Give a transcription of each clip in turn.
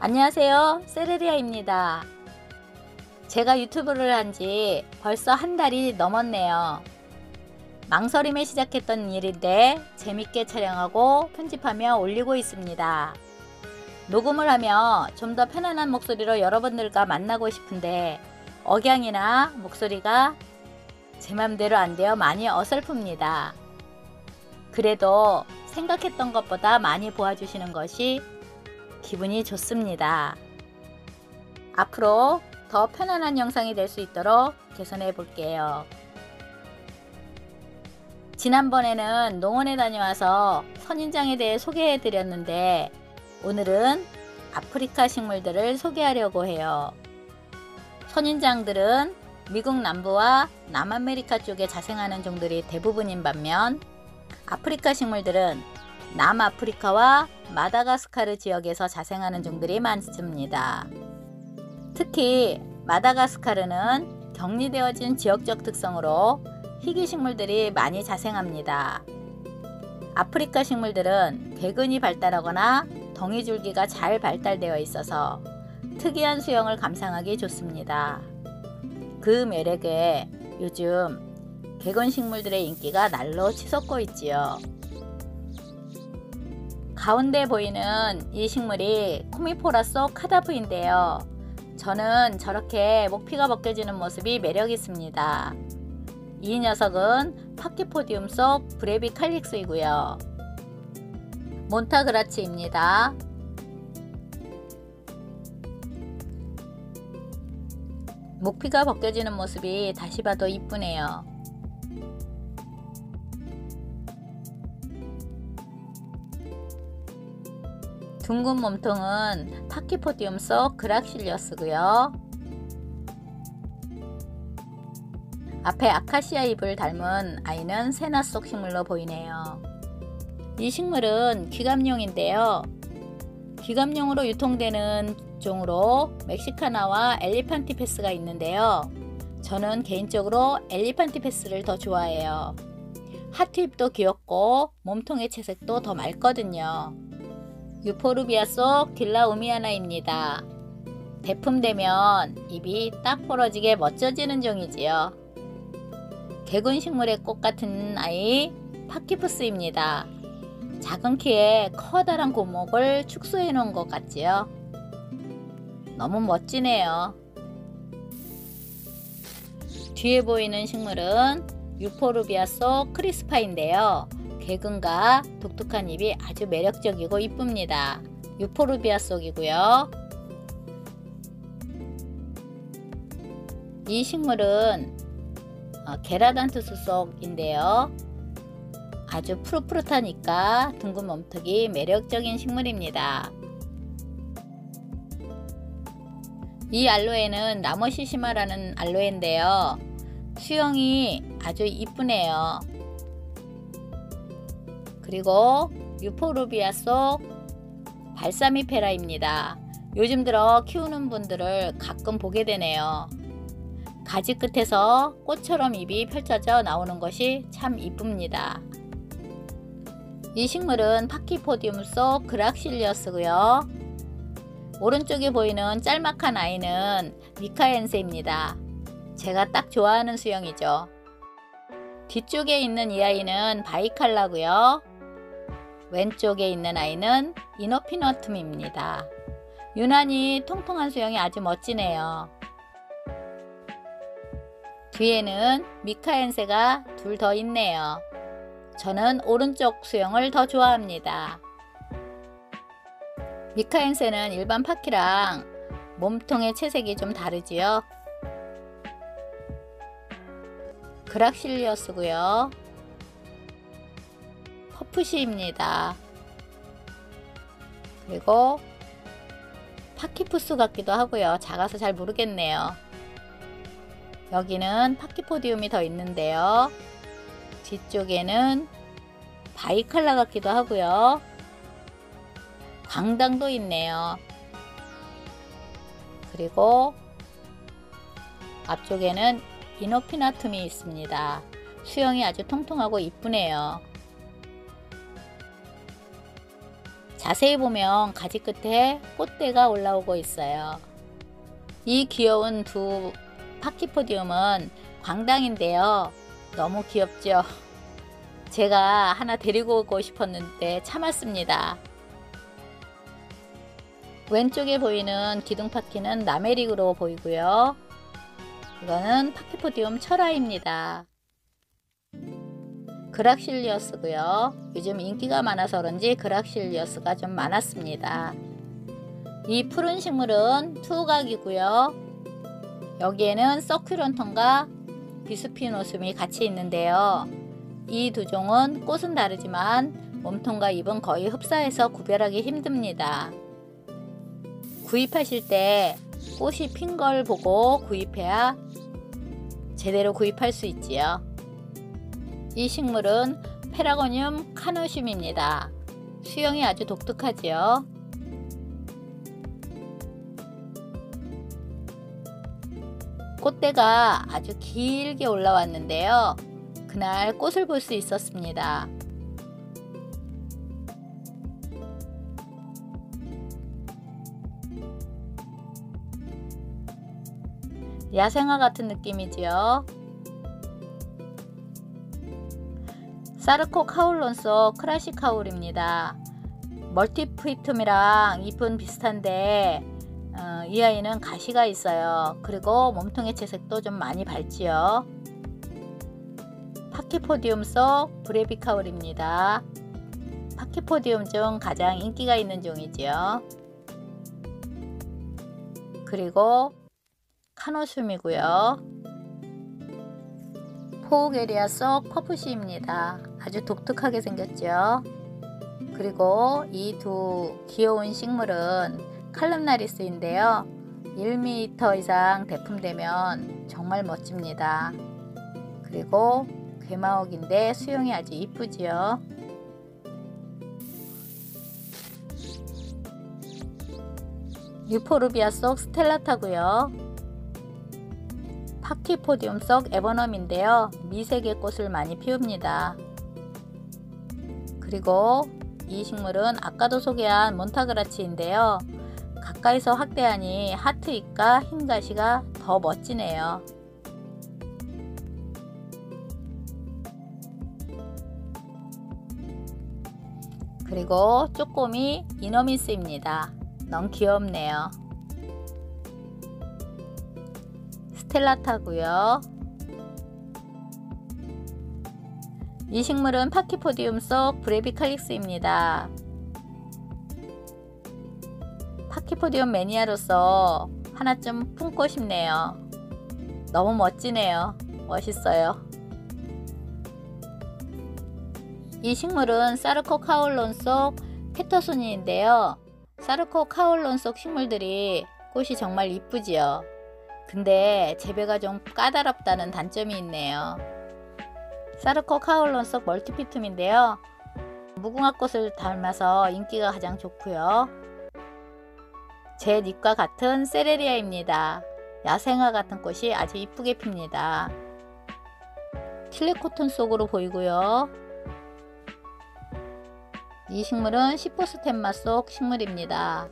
안녕하세요. 세레리아입니다. 제가 유튜브를 한 지 벌써 한 달이 넘었네요. 망설임에 시작했던 일인데 재밌게 촬영하고 편집하며 올리고 있습니다. 녹음을 하며 좀 더 편안한 목소리로 여러분들과 만나고 싶은데 억양이나 목소리가 제 맘대로 안 되어 많이 어설픕니다. 그래도 생각했던 것보다 많이 보아주시는 것이 기분이 좋습니다. 앞으로 더 편안한 영상이 될 수 있도록 개선해 볼게요. 지난번에는 농원에 다녀와서 선인장에 대해 소개해 드렸는데 오늘은 아프리카 식물들을 소개하려고 해요. 선인장들은 미국 남부와 남아메리카 쪽에 자생하는 종들이 대부분인 반면 아프리카 식물들은 남아프리카와 마다가스카르 지역에서 자생하는 종들이 많습니다. 특히 마다가스카르는 격리되어진 지역적 특성으로 희귀 식물들이 많이 자생합니다. 아프리카 식물들은 개근이 발달하거나 덩이줄기가 잘 발달되어 있어서 특이한 수영을 감상하기 좋습니다. 그 매력에 요즘 개건 식물들의 인기가 날로 치솟고 있지요. 가운데 보이는 이 식물이 코미포라 속 카다프인데요. 저는 저렇게 목피가 벗겨지는 모습이 매력 있습니다. 이 녀석은 파키포디움 속 브레비 칼릭스이고요. 몬타그라치입니다. 목피가 벗겨지는 모습이 다시 봐도 이쁘네요. 둥근 몸통은 파키포디움 속 그락실리어스고요. 앞에 아카시아 잎을 닮은 아이는 세나 속 식물로 보이네요. 이 식물은 귀감용인데요. 귀감용으로 유통되는 종으로 멕시카나와 엘리판티페스가 있는데요. 저는 개인적으로 엘리판티페스를 더 좋아해요. 하트잎도 귀엽고 몸통의 채색도 더 맑거든요. 유포르비아 속 딜라우미아나입니다. 대품되면 입이 딱 벌어지게 멋져지는 종이지요. 개군 식물의 꽃 같은 아이 파키푸스입니다. 작은 키에 커다란 고목을 축소해 놓은 것 같지요. 너무 멋지네요. 뒤에 보이는 식물은 유포르비아 속 크리스파인데요. 개근과 독특한 잎이 아주 매력적이고 이쁩니다. 유포르비아 속이고요. 이 식물은 어, 게라단투스 속인데요. 아주 푸릇푸릇하니까 둥근 몸통이 매력적인 식물입니다. 이 알로에는 나머시시마라는 알로에인데요. 수영이 아주 이쁘네요. 그리고 유포르비아 속 발사미페라입니다. 요즘 들어 키우는 분들을 가끔 보게 되네요. 가지 끝에서 꽃처럼 잎이 펼쳐져 나오는 것이 참 이쁩니다. 이 식물은 파키포디움 속 그락실리어스고요. 오른쪽에 보이는 짤막한 아이는 미카엔세입니다. 제가 딱 좋아하는 수영이죠. 뒤쪽에 있는 이 아이는 바이칼라고요. 왼쪽에 있는 아이는 이너피너툼입니다. 유난히 통통한 수영이 아주 멋지네요. 뒤에는 미카엔세가 둘 더 있네요. 저는 오른쪽 수영을 더 좋아합니다. 미카엔세는 일반 파키랑 몸통의 채색이 좀 다르지요. 그락실리어스고요. 퍼프시입니다. 그리고 파키푸스 같기도 하고요. 작아서 잘 모르겠네요. 여기는 파키포디움이 더 있는데요. 뒤쪽에는 바이칼라 같기도 하고요. 광당도 있네요. 그리고 앞쪽에는 이노피나툼이 있습니다. 수영이 아주 통통하고 이쁘네요. 자세히 보면 가지 끝에 꽃대가 올라오고 있어요. 이 귀여운 두 파키포디움은 광당인데요. 너무 귀엽죠? 제가 하나 데리고 오고 싶었는데 참았습니다. 왼쪽에 보이는 기둥 파키는 나메릭으로 보이고요. 이거는 파키포디움 철화입니다. 그락실리어스고요. 요즘 인기가 많아서 그런지 그락실리어스가 좀 많았습니다. 이 푸른 식물은 투각이고요. 여기에는 서큘런턴과 비스피노숨이 같이 있는데요. 이 두 종은 꽃은 다르지만 몸통과 잎은 거의 흡사해서 구별하기 힘듭니다. 구입하실 때 꽃이 핀 걸 보고 구입해야 제대로 구입할 수 있지요. 이 식물은 페라고늄 카노슘입니다. 수영이 아주 독특하지요. 꽃대가 아주 길게 올라왔는데요. 그날 꽃을 볼 수 있었습니다. 야생화 같은 느낌이지요. 사르코 카울론소 크라시 카울입니다. 멀티프이툼이랑 잎은 비슷한데 어, 이 아이는 가시가 있어요. 그리고 몸통의 채색도 좀 많이 밝지요. 파키포디움 속 브레비카울입니다. 파키포디움 중 가장 인기가 있는 종이지요. 그리고 카노숨이고요. 포우게리아 속 퍼프시입니다. 아주 독특하게 생겼죠. 그리고 이 두 귀여운 식물은 칼럼나리스인데요. 1m 이상 대품되면 정말 멋집니다. 그리고 괴마옥인데 수영이 아주 이쁘지요. 유포르비아 속 스텔라타고요. 파키포디움 속 에버넘인데요. 미색의 꽃을 많이 피웁니다. 그리고 이 식물은 아까도 소개한 몬타그라치인데요. 가까이서 확대하니 하트 잎과 흰 가시가 더 멋지네요. 그리고 쪼꼬미 이너미스입니다. 너무 귀엽네요. 스텔라타고요. 이 식물은 파키포디움 속 브레비칼릭스입니다. 파키포디움 매니아로서 하나쯤 품고 싶네요. 너무 멋지네요. 멋있어요. 이 식물은 사르코 카울론 속 페터소니인데요. 사르코 카울론 속 식물들이 꽃이 정말 이쁘지요. 근데 재배가 좀 까다롭다는 단점이 있네요. 사르코 카울론 속 멀티피툼인데요. 무궁화꽃을 닮아서 인기가 가장 좋고요. 제 잎과 같은 세레리아입니다. 야생화 같은 꽃이 아주 이쁘게 핍니다. 틸레코톤 속으로 보이고요. 이 식물은 시포스텐마 속 식물입니다.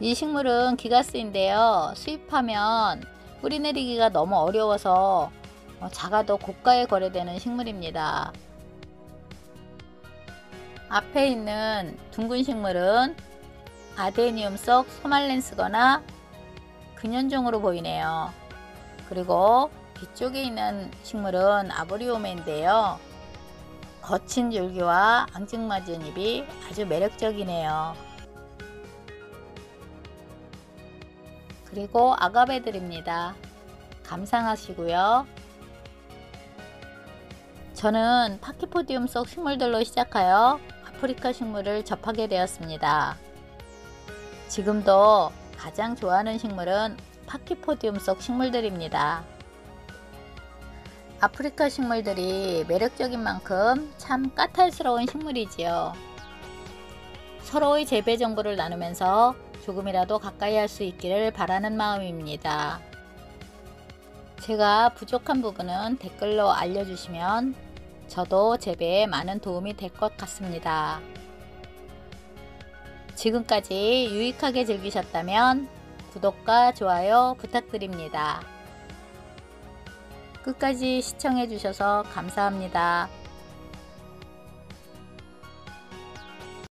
이 식물은 기가스인데요. 수입하면 뿌리 내리기가 너무 어려워서 어, 작아도 고가에 거래되는 식물입니다. 앞에 있는 둥근 식물은 아데니움 속 소말렌스거나 근연종으로 보이네요. 그리고 뒤쪽에 있는 식물은 아브리오메인데요. 거친 줄기와 앙증맞은 잎이 아주 매력적이네요. 그리고 아가베들입니다. 감상하시고요. 저는 파키포디움 속 식물들로 시작하여 아프리카 식물을 접하게 되었습니다. 지금도 가장 좋아하는 식물은 파키포디움 속 식물들입니다. 아프리카 식물들이 매력적인 만큼 참 까탈스러운 식물이지요. 서로의 재배 정보를 나누면서 조금이라도 가까이 할 수 있기를 바라는 마음입니다. 제가 부족한 부분은 댓글로 알려주시면 저도 재배에 많은 도움이 될 것 같습니다. 지금까지 유익하게 즐기셨다면 구독과 좋아요 부탁드립니다. 끝까지 시청해주셔서 감사합니다.